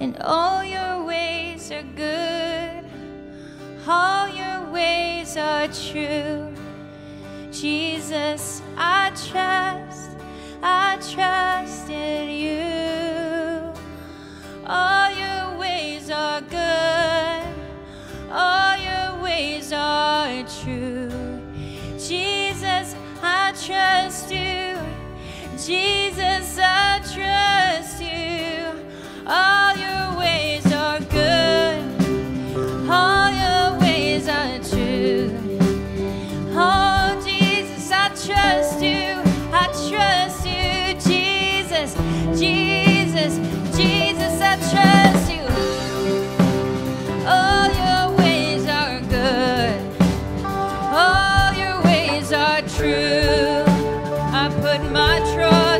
and all your ways are good, all your ways are true. Jesus, I trust, I trust in you. All your ways are good, all your ways are true. Jesus, I trust you. Jesus, trust you. I trust you, Jesus, Jesus, Jesus. I trust you. All your ways are good. All your ways are true. I put my trust.